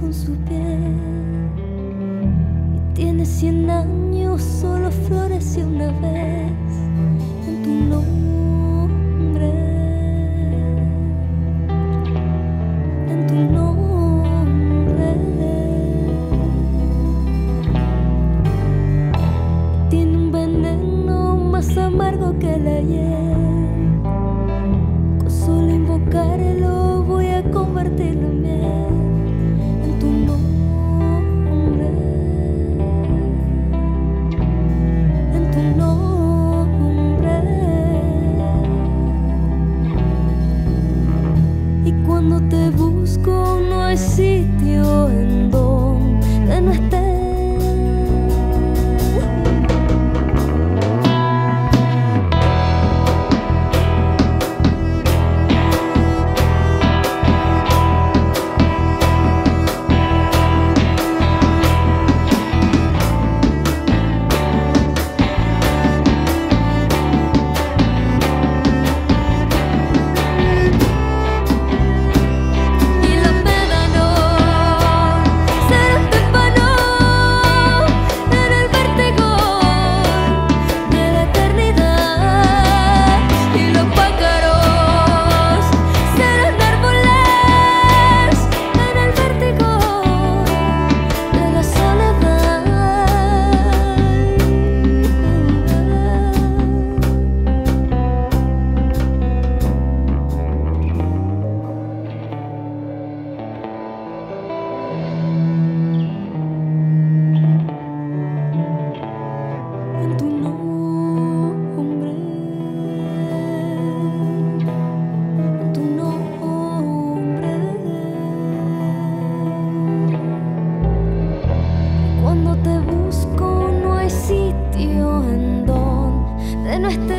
con su piel. Y tiene cien años, solo floreció una vez en tu nombre. En tu nombre. Tiene un veneno más amargo que la hiel. Con solo invocarlo voy a convertirlo no esté